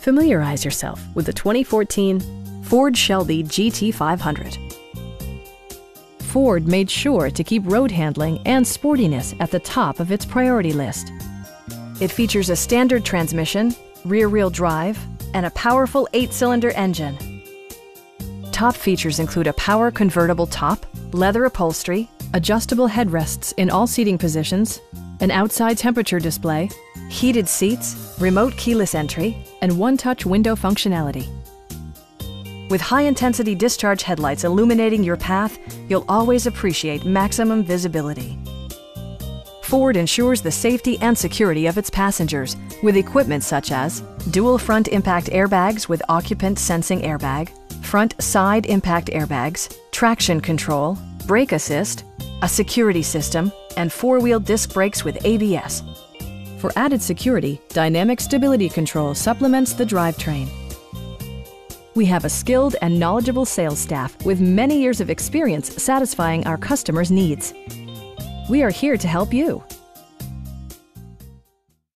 Familiarize yourself with the 2014 Ford Shelby GT500. Ford made sure to keep road handling and sportiness at the top of its priority list. It features a standard transmission, rear-wheel drive, and a powerful eight-cylinder engine. Top features include a power convertible top, leather upholstery, adjustable headrests in all seating positions, an outside temperature display, heated seats, remote keyless entry, and one-touch window functionality. With high-intensity discharge headlights illuminating your path, you'll always appreciate maximum visibility. Ford ensures the safety and security of its passengers with equipment such as dual front impact airbags with occupant sensing airbag, front side impact airbags, traction control, brake assist, a security system, and four-wheel disc brakes with ABS. For added security, Dynamic Stability Control supplements the drivetrain. We have a skilled and knowledgeable sales staff with many years of experience satisfying our customers' needs. We are here to help you.